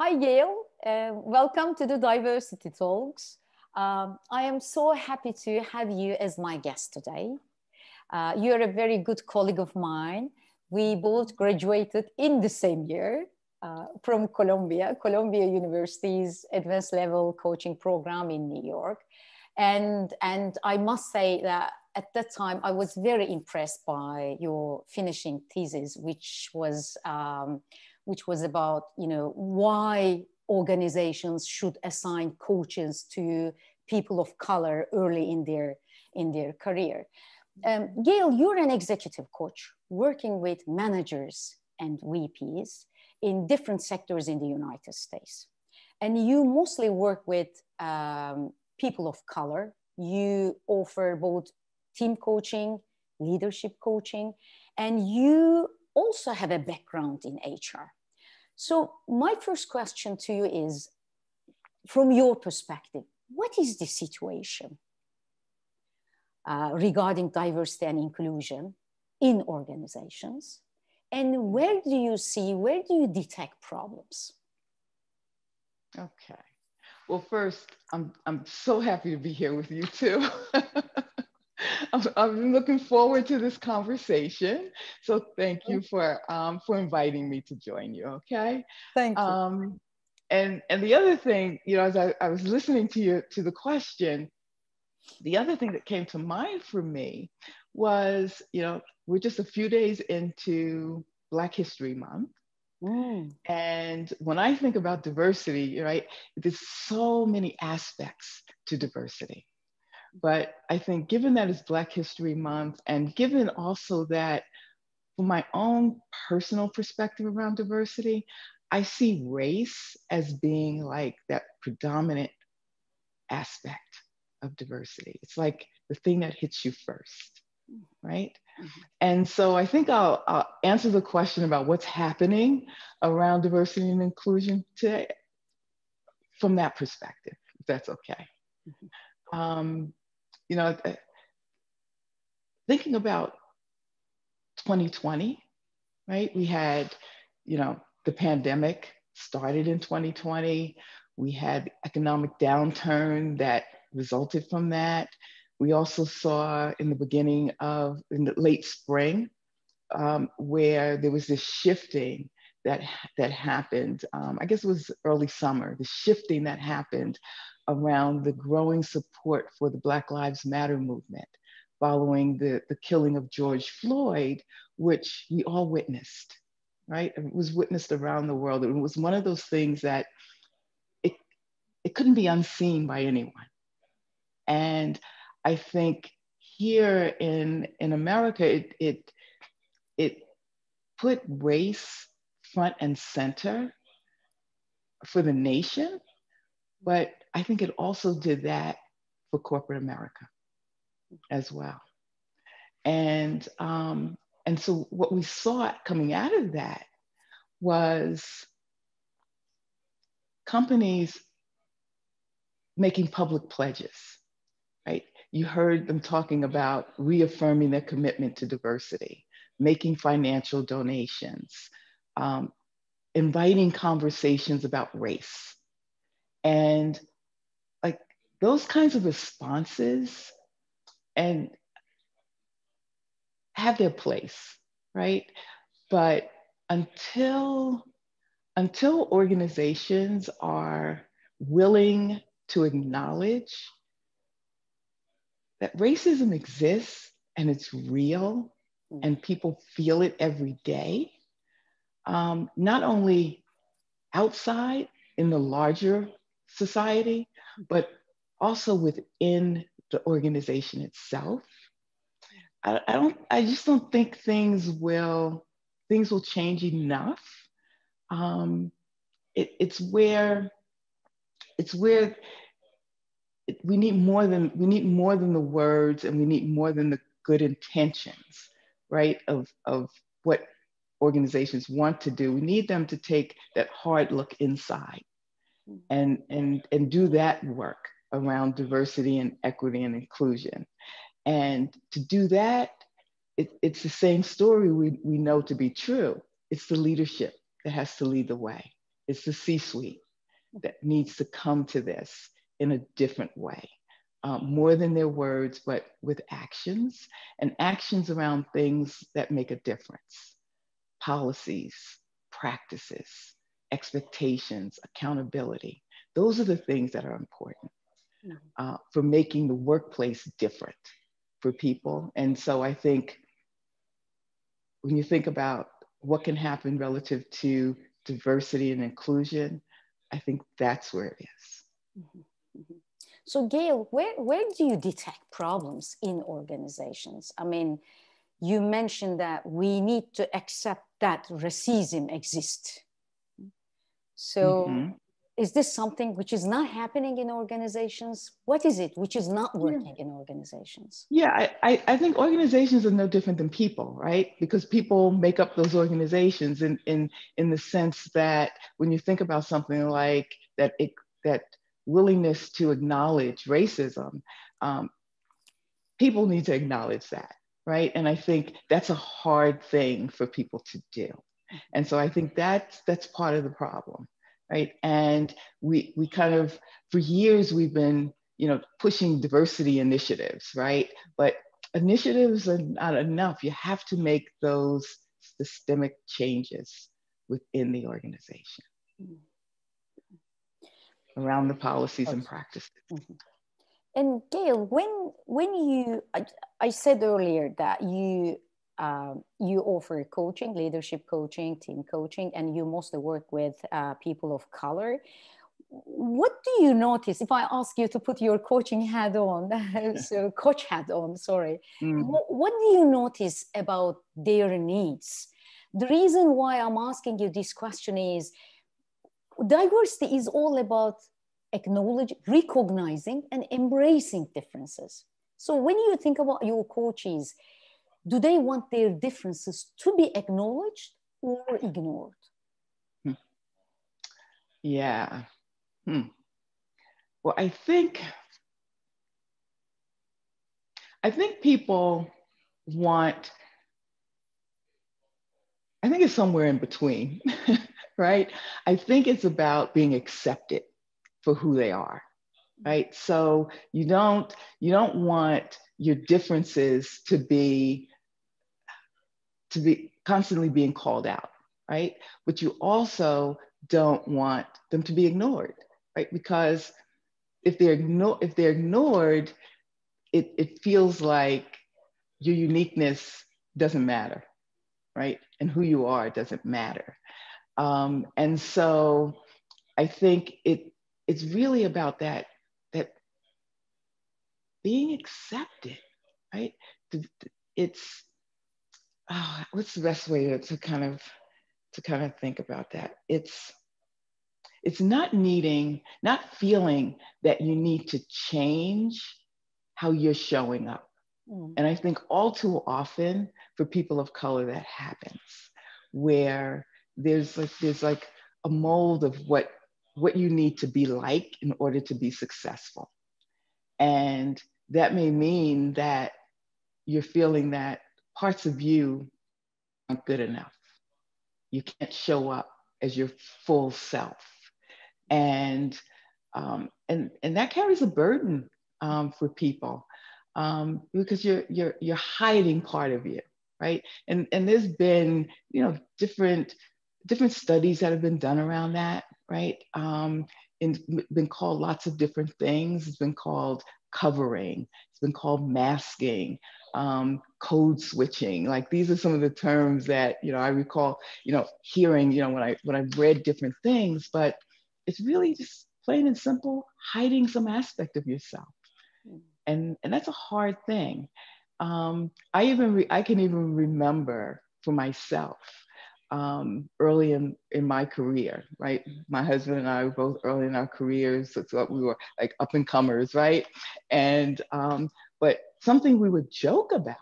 Hi, Gail. Uh, welcome to the Diversity Talks. Um, I am so happy to have you as my guest today. Uh, you're a very good colleague of mine. We both graduated in the same year uh, from Columbia, Columbia University's advanced level coaching program in New York. And, and I must say that at that time, I was very impressed by your finishing thesis, which was um, which was about you know why organizations should assign coaches to people of color early in their in their career. Um, Gail, you're an executive coach working with managers and VPs in different sectors in the United States. And you mostly work with um, people of color. You offer both team coaching, leadership coaching, and you also have a background in HR. So, my first question to you is from your perspective, what is the situation uh, regarding diversity and inclusion in organizations? And where do you see, where do you detect problems? Okay. Well, first, I'm, I'm so happy to be here with you too. I've, been looking forward to this conversation. So thank you for um, for inviting me to join you. Okay. Thank you. Um, and and the other thing, you know, as I, I was listening to you to the question, the other thing that came to mind for me was, you know, we're just a few days into Black History Month. Mm. And when I think about diversity, right, there's so many aspects to diversity. But I think given that it's Black History Month and given also that from my own personal perspective around diversity, I see race as being like that predominant aspect of diversity. It's like the thing that hits you first, right? Mm-hmm. And so I think I'll, I'll, answer the question about what's happening around diversity and inclusion today from that perspective, if that's okay. Mm-hmm. Um, you know, thinking about 2020, right? We had, you know, the pandemic started in 2020. We had economic downturn that resulted from that. We also saw in the beginning of, in the late spring, um, where there was this shifting that, that happened. Um, I guess it was early summer, the shifting that happened around the growing support for the Black Lives Matter movement following the, the killing of George Floyd, which we all witnessed, right? It was witnessed around the world. It was one of those things that it, it couldn't be unseen by anyone. And I think here in, in America, it, it, it put race front and center for the nation, but I think it also did that for corporate America as well. And, um, and so what we saw coming out of that was companies making public pledges, right? You heard them talking about reaffirming their commitment to diversity, making financial donations, um, inviting conversations about race. And those kinds of responses and have their place, right? But until until organizations are willing to acknowledge that racism exists and it's real mm. and people feel it every day, um, not only outside in the larger society, but also within the organization itself. I, I don't, I just don't think things will, things will change enough. Um, it, it's where, it's where it, we need more than, we need more than the words and we need more than the good intentions, right? Of, of what organizations want to do. We need them to take that hard look inside and, and, and do that work around diversity and equity and inclusion. And to do that, it, it's the same story we, we know to be true. It's the leadership that has to lead the way. it's the C-suite that needs to come to this in a different way. Um, more than their words, but with actions and actions around things that make a difference policies, practices, expectations, accountability. Those are the things that are important. Uh, for making the workplace different for people. And so I think when you think about what can happen relative to diversity and inclusion, I think that's where it is. Mm-hmm. Mm-hmm. So, Gail, where, where do you detect problems in organizations? I mean, you mentioned that we need to accept that racism exists. So, mm-hmm. Is this something which is not happening in organizations? What is it which is not working yeah. in organizations? Yeah, I, I, think organizations are no different than people, right? Because people make up those organizations in, in, in the sense that when you think about something like that, it, that willingness to acknowledge racism, um, people need to acknowledge that, right? And I think that's a hard thing for people to do. And so I think that's that's part of the problem, right? And we we kind of for years we've been you know pushing diversity initiatives, right? But initiatives are not enough. You have to make those systemic changes within the organization. Around the policies and practices. Mm-hmm. And Gail, when when you, I, I said earlier that you uh, you offer coaching, leadership coaching, team coaching, and you mostly work with uh, people of color. What do you notice if I ask you to put your coaching hat on, so coach hat on? Sorry, mm. what, what do you notice about their needs? The reason why I'm asking you this question is diversity is all about acknowledging, recognizing, and embracing differences. So when you think about your coaches, do they want their differences to be acknowledged or ignored? Hmm. Yeah. Hmm. Well, I think I think people want I think it's somewhere in between. right? I think it's about being accepted for who they are, right? So you don't you don't want your differences to be to be constantly being called out, right? But you also don't want them to be ignored, right? Because if they're igno- if they're ignored, it, it feels like your uniqueness doesn't matter, right? And who you are doesn't matter. Um, and so I think it it's really about that that being accepted, right? It's what's the best way to, to kind of to kind of think about that? It's it's not needing, not feeling that you need to change how you're showing up. Mm. And I think all too often for people of color that happens, where there's like there's like a mold of what what you need to be like in order to be successful and that may mean that you're feeling that parts of you aren't good enough you can't show up as your full self and um, and and that carries a burden um, for people um, because you're you're you're hiding part of you right and and there's been you know different different studies that have been done around that, right? Um, and been called lots of different things. It's been called covering. It's been called masking, um, code switching. Like these are some of the terms that you know I recall, you know, hearing, you know, when I when I read different things. But it's really just plain and simple, hiding some aspect of yourself, mm. and and that's a hard thing. Um, I even re- I can even remember for myself um, early in, in my career, right? My husband and I were both early in our careers, so, so we were like up and comers, right? And um, but something we would joke about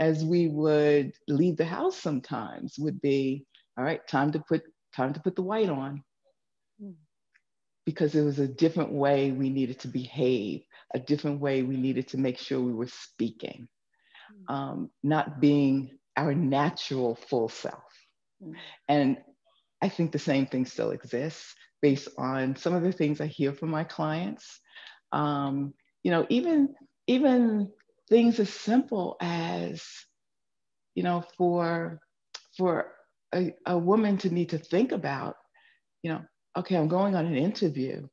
as we would leave the house sometimes would be, all right, time to put time to put the white on. Hmm. Because it was a different way we needed to behave, a different way we needed to make sure we were speaking, hmm. um, not being our natural full self. Mm. And I think the same thing still exists based on some of the things I hear from my clients. Um, you know, even even things as simple as, you know, for for a, a woman to need to think about, you know, okay, I'm going on an interview.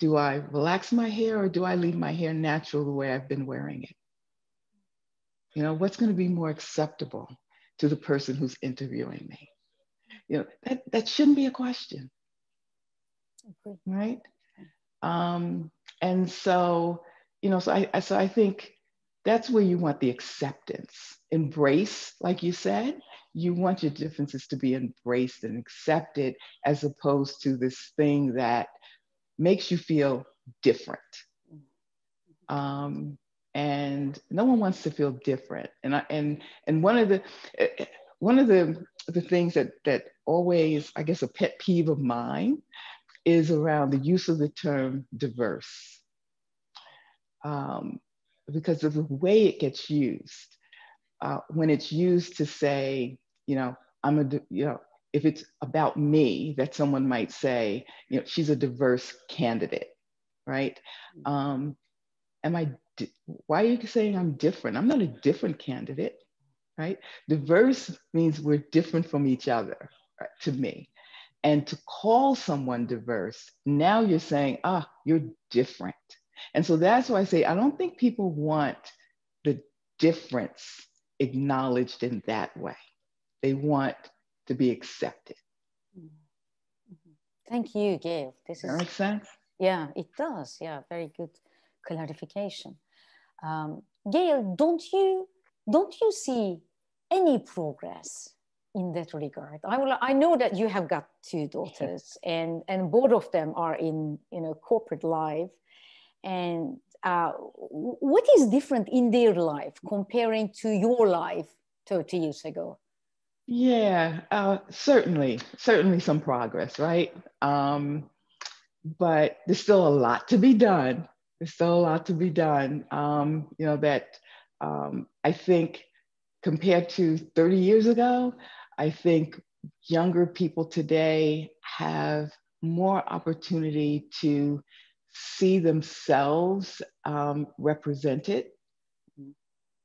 Do I relax my hair or do I leave my hair natural the way I've been wearing it? You know, what's going to be more acceptable to the person who's interviewing me? You know, that, that shouldn't be a question. Okay. Right? Um, and so, you know, so I, so I think that's where you want the acceptance, embrace, like you said, you want your differences to be embraced and accepted as opposed to this thing that makes you feel different. Um, and no one wants to feel different. And I, and and one of the one of the the things that that always I guess a pet peeve of mine is around the use of the term diverse. Um, because of the way it gets used. Uh, when it's used to say, you know, I'm a, you know, if it's about me, that someone might say, you know, she's a diverse candidate, right? Um, am I, why are you saying I'm different? I'm not a different candidate, right? Diverse means we're different from each other, right, to me. And to call someone diverse, now you're saying, ah, you're different. And so that's why I say I don't think people want the difference acknowledged in that way. They want to be accepted. Mm-hmm. Thank you, Gail. This that is, makes sense. Yeah, it does. Yeah, very good clarification. Um, Gail, don't you don't you see any progress in that regard? I will. I know that you have got two daughters, and and both of them are in you know corporate life, and uh, what is different in their life comparing to your life 30 years ago? Yeah, uh, certainly, certainly some progress, right? Um, but there's still a lot to be done. There's still a lot to be done. Um, you know, that um, I think compared to 30 years ago, I think younger people today have more opportunity to see themselves um, represented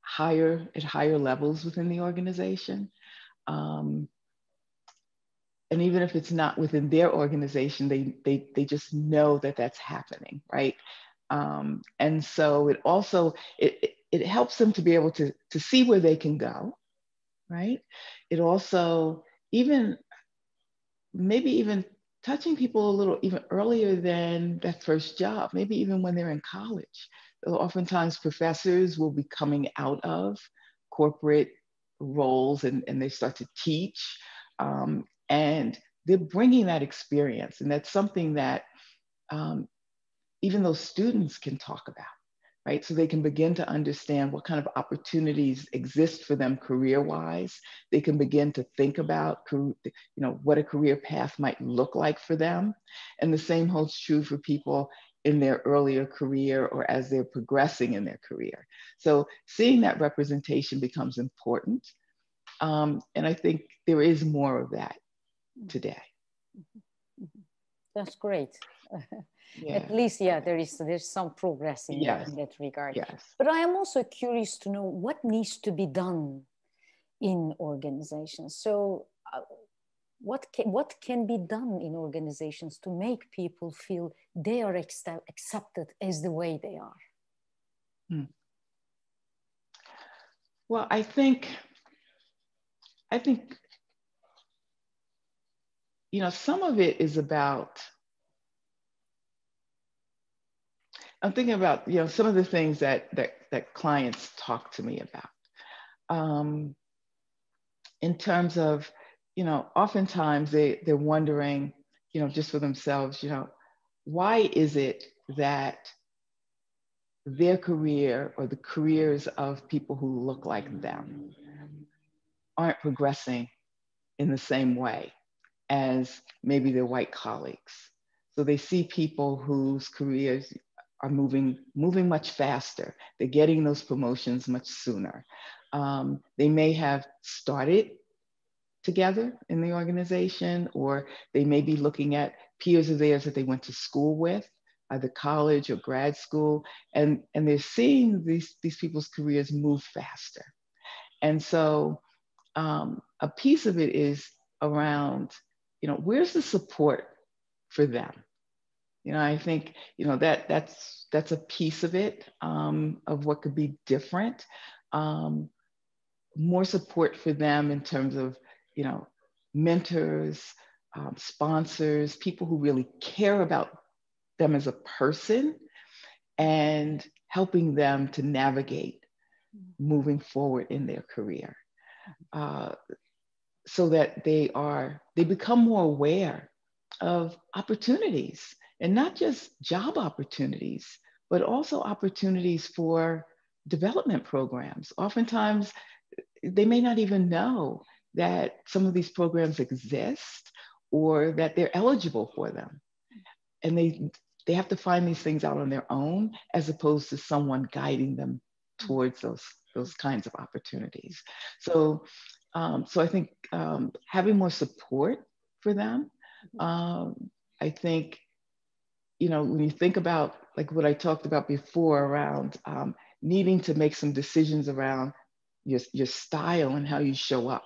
higher at higher levels within the organization. Um, and even if it's not within their organization, they, they, they just know that that's happening, right? Um, and so it also, it, it, it helps them to be able to, to see where they can go, right? It also, even maybe even touching people a little even earlier than that first job, maybe even when they're in college. Oftentimes, professors will be coming out of corporate roles and, and they start to teach. Um, and they're bringing that experience. And that's something that um, even those students can talk about right? So they can begin to understand what kind of opportunities exist for them career-wise. They can begin to think about, you know, what a career path might look like for them. And the same holds true for people in their earlier career or as they're progressing in their career. So seeing that representation becomes important. Um, and I think there is more of that mm-hmm. today. Mm-hmm. Mm-hmm. That's great. yeah. at least yeah there is there's some progress in, yes. in that regard yes. but i am also curious to know what needs to be done in organizations so uh, what can, what can be done in organizations to make people feel they are ex- accepted as the way they are hmm. well i think i think you know some of it is about I'm thinking about you know some of the things that that that clients talk to me about. Um, in terms of, you know, oftentimes they they're wondering, you know, just for themselves, you know, why is it that their career or the careers of people who look like them aren't progressing in the same way as maybe their white colleagues. So they see people whose careers are moving moving much faster. They're getting those promotions much sooner. Um, they may have started together in the organization, or they may be looking at peers of theirs that they went to school with, either college or grad school, and, and they're seeing these, these people's careers move faster. And so um, a piece of it is around, you know, where's the support for them? You know, I think, you know, that that's that's a piece of it, um, of what could be different. Um, more support for them in terms of, you know, mentors, um, sponsors, people who really care about them as a person and helping them to navigate moving forward in their career uh, so that they are they become more aware of opportunities and not just job opportunities but also opportunities for development programs. Oftentimes they may not even know that some of these programs exist or that they're eligible for them. And they they have to find these things out on their own as opposed to someone guiding them towards those those kinds of opportunities. So um, so i think um, having more support for them um, i think you know when you think about like what i talked about before around um, needing to make some decisions around your, your style and how you show up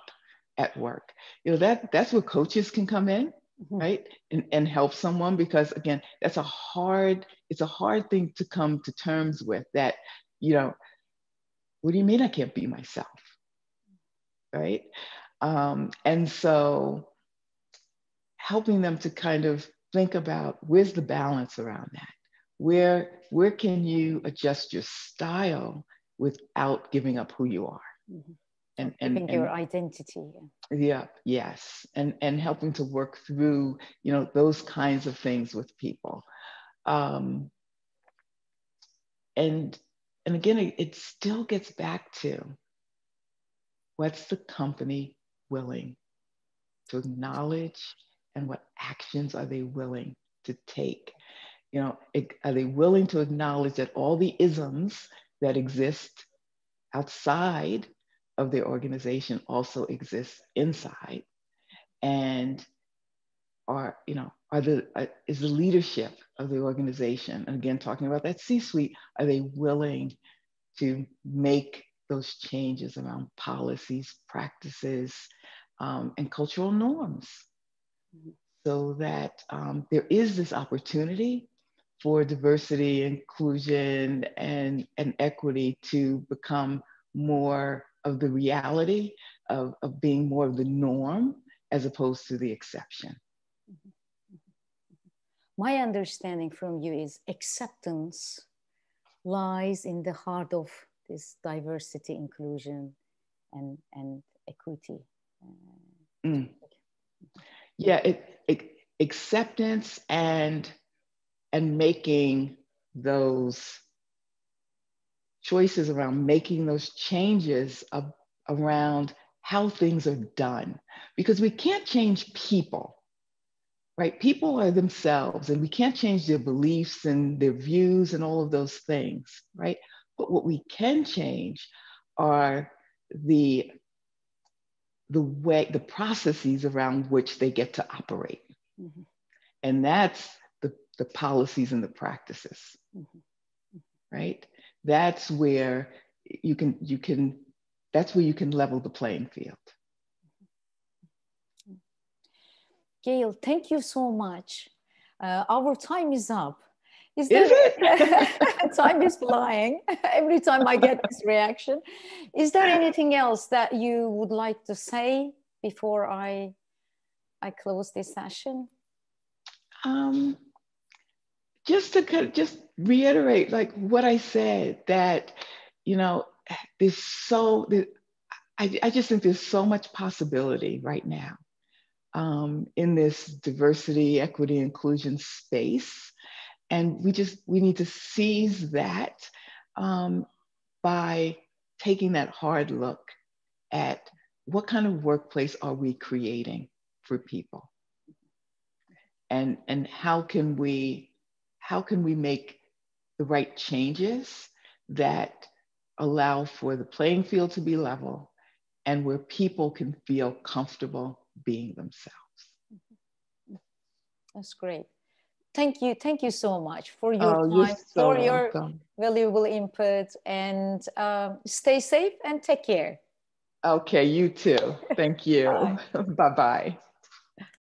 at work. You know that that's where coaches can come in mm-hmm. right? And, and help someone because again that's a hard it's a hard thing to come to terms with that you know what do you mean i can't be myself? Right? Um, and so helping them to kind of think about where's the balance around that? Where where can you adjust your style without giving up who you are? Mm-hmm. And, and, and your identity yeah. Yes. And and helping to work through you know those kinds of things with people. Um and and again it, it still gets back to what's the company willing to acknowledge and what actions are they willing to take? You know are they willing to acknowledge that all the isms that exist outside of their organization also exist inside? And are you know are the uh, is the leadership of the organization and again talking about that c suite are they willing to make those changes around policies practices um, and cultural norms so that um, there is this opportunity for diversity inclusion and, and equity to become more of the reality of, of being more of the norm as opposed to the exception. My understanding from you is acceptance lies in the heart of this diversity, inclusion, and, and equity. Mm. Yeah, it, it, acceptance and and making those choices around making those changes of, around how things are done. Because we can't change people right? People are themselves and we can't change their beliefs and their views and all of those things right? But what we can change are the the way the processes around which they get to operate. Mm-hmm. and that's the the policies and the practices. Mm-hmm. right? That's where you can you can that's where you can level the playing field. Gail thank you so much. Uh, our time is up is, is it? Time is flying. Every time i get this reaction. Is there anything else that you would like to say before i i close this session? Um just to kind of just reiterate like what I said that, you know, there's so, I, I just think there's so much possibility right now um, in this diversity, equity, inclusion space. And we just, we need to seize that um, by taking that hard look at what kind of workplace are we creating for people? And, and how can we how can we make the right changes that allow for the playing field to be level and where people can feel comfortable being themselves. That's great. Thank you. Thank you so much for your oh, time, so for your welcome. valuable input, and um, stay safe and take care. Okay, you too. Thank you. Bye bye.